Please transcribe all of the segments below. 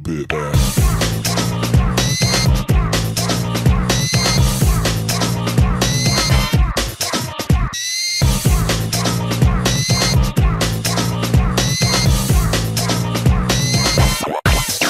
bit back.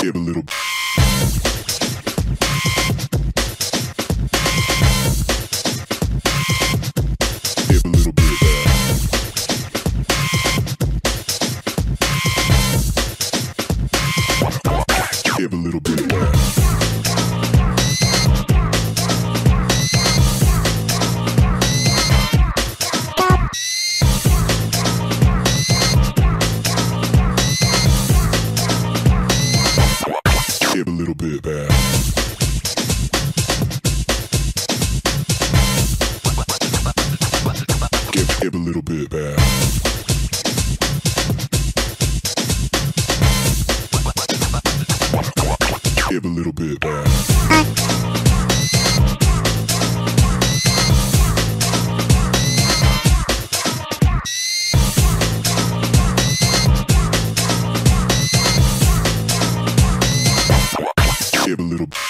Give a little. Give a little bit back. Give a little bit back. Give a little bit back. Give a little bit back. Give a little.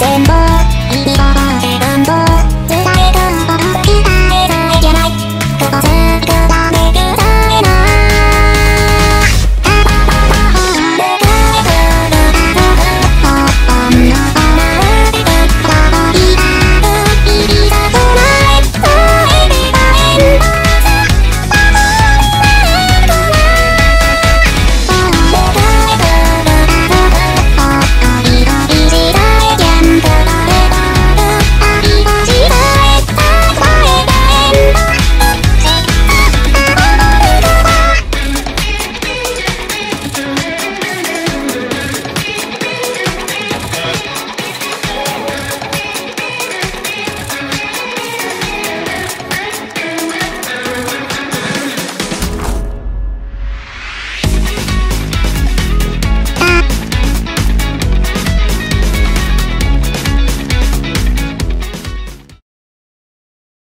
Ven,